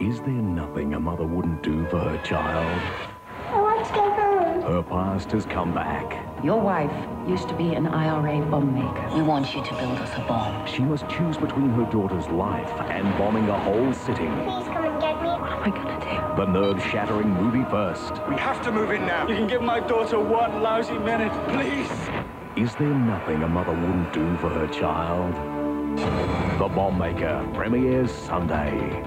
Is there nothing a mother wouldn't do for her child? Oh, I want to go home. Her past has come back. Your wife used to be an IRA bomb maker. We want you to build us a bomb. She must choose between her daughter's life and bombing a whole city. Please come and get me. What am I gonna do? The nerve-shattering movie first. We have to move in now. You can give my daughter one lousy minute, please. Is there nothing a mother wouldn't do for her child? The Bomb Maker premieres Sunday.